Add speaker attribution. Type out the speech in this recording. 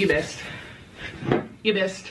Speaker 1: You missed. You missed.